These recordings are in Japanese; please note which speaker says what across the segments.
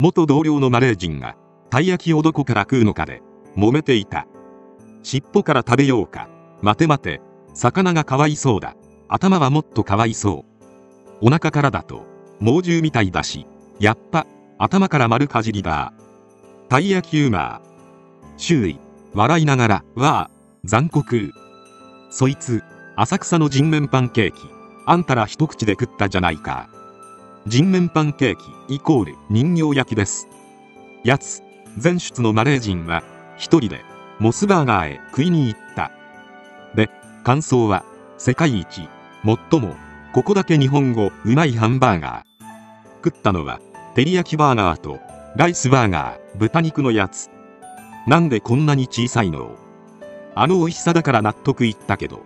Speaker 1: 元同僚のマレー人がたい焼きをどこから食うのかで揉めていた。尻尾から食べようか。待て待て。魚がかわいそうだ。頭はもっとかわいそう。お腹からだと猛獣みたいだし。やっぱ頭から丸かじりだ。たい焼きウーマー周囲笑いながらわあ残酷。そいつ浅草の人面パンケーキ。あんたら一口で食ったじゃないか。人面パンケーキイコール人形焼きです。やつ前出のマレー人は一人でモスバーガーへ食いに行った。で感想は世界一最もここだけ日本語うまいハンバーガー。食ったのは照り焼きバーガーとライスバーガー豚肉のやつ。なんでこんなに小さいの？あの美味しさだから納得いったけど。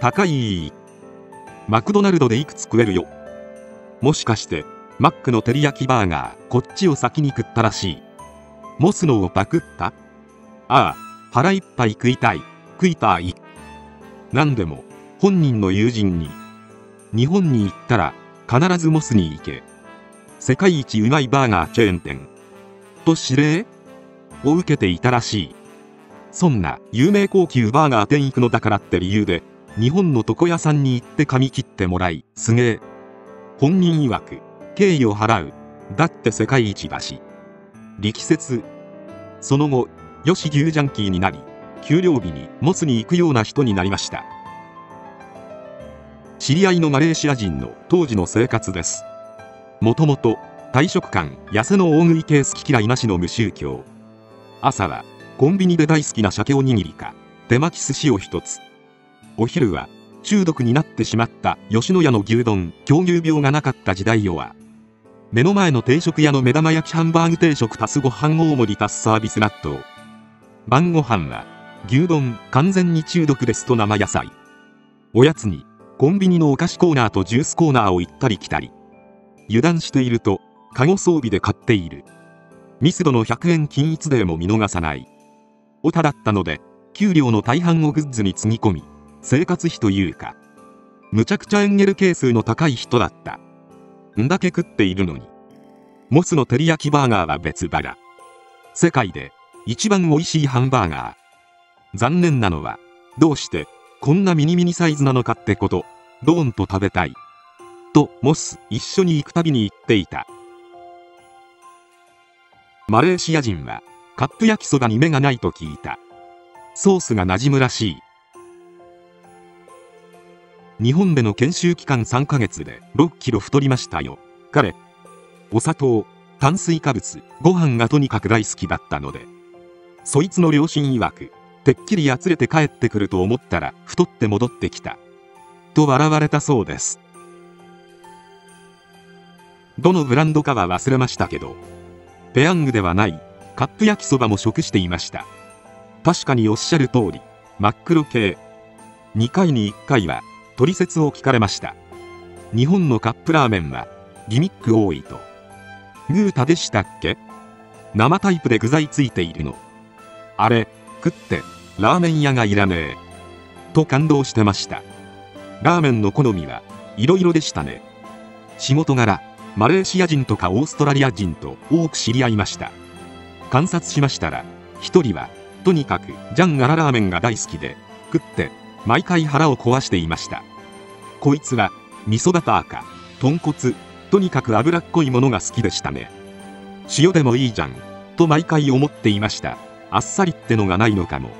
Speaker 1: 高い。マクドナルドでいくつ食えるよ？もしかしてマックの照り焼きバーガーこっちを先に食ったらしい。モスのをパクった？ああ腹いっぱい食いたい。食いたい。何でも本人の友人に。日本に行ったら必ずモスに行け。世界一うまいバーガーチェーン店。と指令を受けていたらしい。そんな有名高級バーガー店行くのだからって理由で日本の床屋さんに行って髪切ってもらいすげえ。本人曰く敬意を払う。だって世界一だし。力説。その後よし牛ジャンキーになり給料日にモスに行くような人になりました。知り合いのマレーシア人の当時の生活です。もともと退職感痩せの大食い系好き嫌いなしの無宗教。朝はコンビニで大好きな鮭おにぎりか手巻き寿司を一つ。お昼は中毒になってしまった吉野家の牛丼狂牛病がなかった時代よは目の前の定食屋の目玉焼きハンバーグ定食足すご飯大盛り足すサービス納豆。晩ご飯は牛丼完全に中毒ですと生野菜。おやつにコンビニのお菓子コーナーとジュースコーナーを行ったり来たり。油断しているとカゴ装備で買っている。ミスドの100円均一デーも見逃さない。オタだったので給料の大半をグッズにつぎ込み生活費というかむちゃくちゃエンゲル係数の高い人だった。んだけ食っているのに。モスの照り焼きバーガーは別腹世界で一番美味しいハンバーガー。残念なのはどうしてこんなミニミニサイズなのかってことドーンと食べたい。とモス一緒に行くたびに言っていた。マレーシア人はカップ焼きそばに目がないと聞いた。ソースが馴染むらしい。日本での研修期間3ヶ月で6キロ太りましたよ。彼お砂糖炭水化物ご飯がとにかく大好きだったのでそいつの両親曰くてっきりやつれて帰ってくると思ったら太って戻ってきた。と笑われたそうです。どのブランドかは忘れましたけどペヤングではないカップ焼きそばも食していました。確かにおっしゃる通り真っ黒系。2回に1回は取説を聞かれました。日本のカップラーメンはギミック多いと。グータでしたっけ？生タイプで具材ついているの。あれ食ってラーメン屋がいらねえ。と感動してました。ラーメンの好みはいろいろでしたね。仕事柄マレーシア人とかオーストラリア人と多く知り合いました。観察しましたら一人はとにかくジャンガララーメンが大好きで食って毎回腹を壊していました。こいつは味噌バターか豚骨とにかく脂っこいものが好きでしたね。塩でもいいじゃんと毎回思っていました。あっさりってのがないのかも。